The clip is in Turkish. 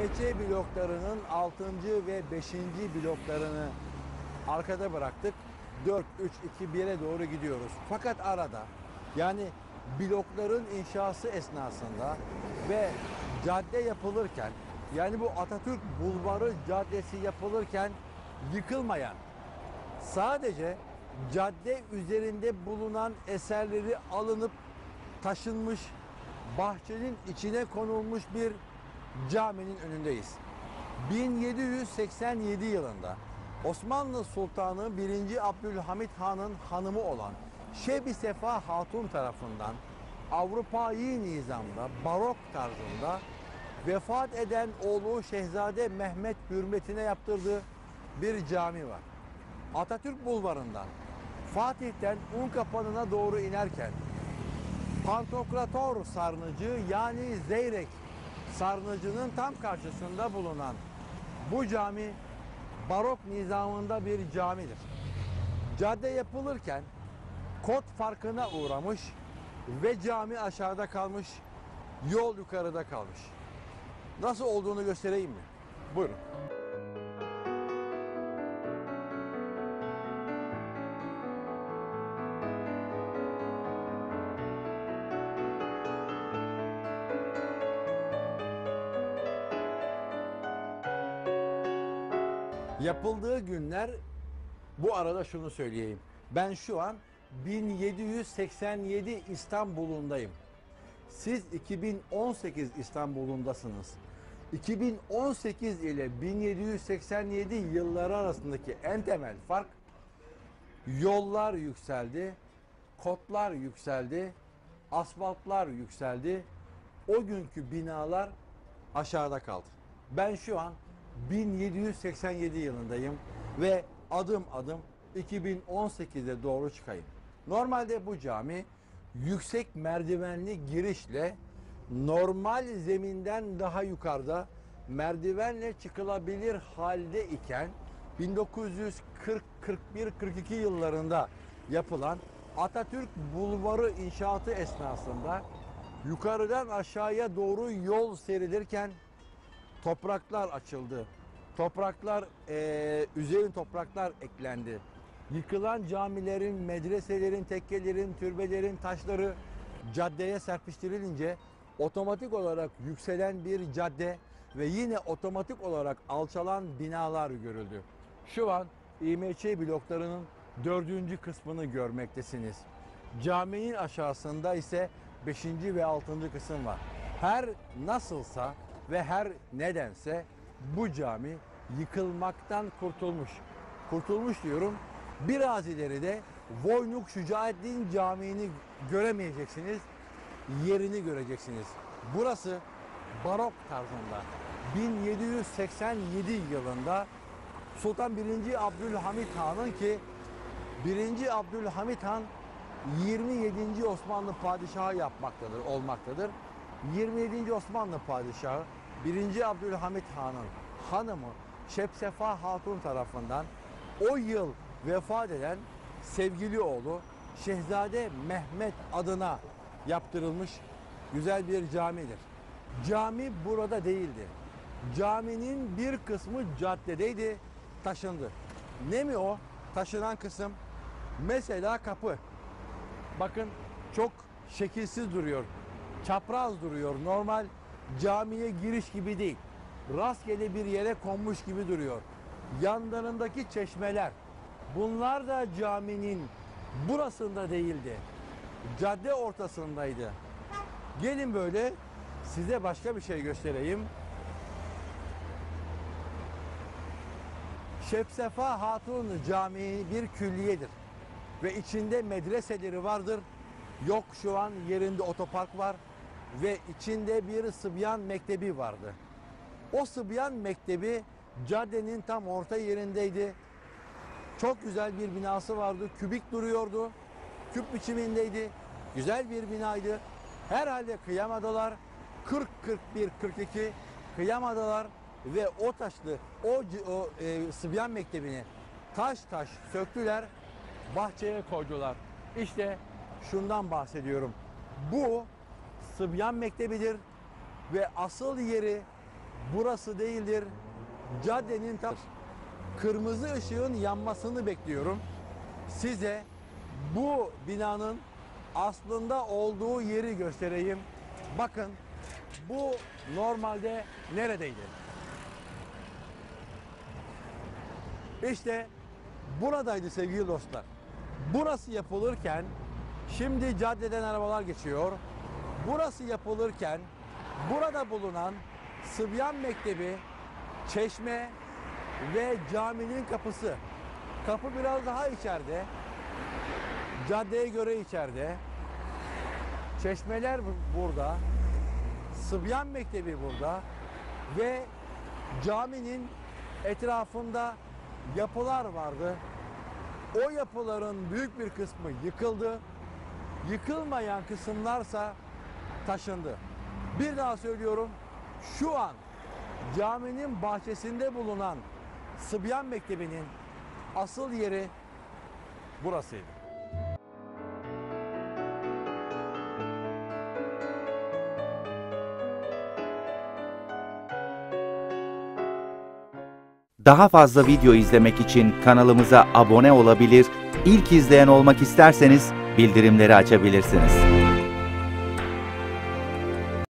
İMC bloklarının 6. ve 5. bloklarını arkada bıraktık. 4, 3, 2, 1'e doğru gidiyoruz. Fakat arada yani blokların inşası esnasında ve cadde yapılırken yani bu Atatürk Bulvarı Caddesi yapılırken yıkılmayan sadece cadde üzerinde bulunan eserleri alınıp taşınmış bahçenin içine konulmuş bir caminin önündeyiz. 1787 yılında Osmanlı Sultanı 1. Abdülhamit Han'ın hanımı olan Şebi Sefa Hatun tarafından Avrupa'yı nizamda barok tarzında vefat eden oğlu Şehzade Mehmet hürmetine yaptırdığı bir cami var. Atatürk Bulvarı'ndan Fatih'ten Unkapanı'na doğru inerken Pantokrator Sarnıcı yani Zeyrek Sarnıcı'nın tam karşısında bulunan bu cami barok nizamında bir camidir. Cadde yapılırken kod farkına uğramış ve cami aşağıda kalmış, yol yukarıda kalmış. Nasıl olduğunu göstereyim mi? Buyurun. Yapıldığı günler bu arada şunu söyleyeyim. Ben şu an 1787 İstanbul'undayım. Siz 2018 İstanbul'undasınız. 2018 ile 1787 yılları arasındaki en temel fark yollar yükseldi, kotlar yükseldi, asfaltlar yükseldi. O günkü binalar aşağıda kaldı. Ben şu an 1787 yılındayım ve adım adım 2018'e doğru çıkayım. Normalde bu cami yüksek merdivenli girişle normal zeminden daha yukarıda merdivenle çıkılabilir halde iken 1940 41 42 yıllarında yapılan Atatürk Bulvarı inşaatı esnasında yukarıdan aşağıya doğru yol serilirken topraklar açıldı. Topraklar, eee üzerine topraklar eklendi. Yıkılan camilerin, medreselerin, tekkelerin, türbelerin taşları caddeye serpiştirilince otomatik olarak yükselen bir cadde ve yine otomatik olarak alçalan binalar görüldü. Şu an İMC bloklarının dördüncü kısmını görmektesiniz. Caminin aşağısında ise 5. ve 6. kısım var. Her nasılsa ve her nedense bu cami yıkılmaktan kurtulmuş. Kurtulmuş diyorum. Biraz ileride Voynuk Şücaettin Camii'ni göremeyeceksiniz. Yerini göreceksiniz. Burası barok tarzında 1787 yılında Sultan 1. Abdülhamit Han'ın ki 1. Abdülhamit Han 27. Osmanlı padişahı yapmaktadır, olmaktadır. 27. Osmanlı padişahı 1. Abdülhamit Han'ın hanımı Şepsefa Hatun tarafından o yıl vefat eden sevgili oğlu Şehzade Mehmet adına yaptırılmış güzel bir camidir. Cami burada değildi. Caminin bir kısmı caddedeydi, taşındı. Ne mi o? Taşınan kısım mesela kapı. Bakın çok şekilsiz duruyor. Çapraz duruyor. Normal camiye giriş gibi değil. Rastgele bir yere konmuş gibi duruyor. Yanlarındaki çeşmeler. Bunlar da caminin burasında değildi. Cadde ortasındaydı. Gelin böyle size başka bir şey göstereyim. Şepsefa Hatun Camii bir külliyedir ve içinde medreseleri vardır. Yok şu an yerinde otopark var ve içinde bir Sıbyan Mektebi vardı. O Sıbyan Mektebi caddenin tam orta yerindeydi. Çok güzel bir binası vardı. Kübik duruyordu. Küp biçimindeydi. Güzel bir binaydı. Herhalde kıyamadılar. 40 41 42 kıyamadılar ve o taşlı o, o e, Sıbyan Mektebi'ni taş taş söktüler. Bahçeye koydular. İşte şundan bahsediyorum. Bu Sıbyan Mektebi'dir ve asıl yeri burası değildir. Caddenin tam kırmızı ışığın yanmasını bekliyorum. Size bu binanın aslında olduğu yeri göstereyim. Bakın bu normalde neredeydi? İşte buradaydı sevgili dostlar. Burası yapılırken şimdi caddeden arabalar geçiyor. Burası yapılırken burada bulunan Sıbyan Mektebi, Çeşme ve caminin kapısı. Kapı biraz daha içeride. Caddeye göre içeride. Çeşmeler bu- burada. Sıbyan Mektebi burada. Ve caminin etrafında yapılar vardı. O yapıların büyük bir kısmı yıkıldı. Yıkılmayan kısımlarsa taşındı. Bir daha söylüyorum. Şu an caminin bahçesinde bulunan Sıbyan Mektebi'nin asıl yeri burasıydı. Daha fazla video izlemek için kanalımıza abone olabilir, ilk izleyen olmak isterseniz bildirimleri açabilirsiniz.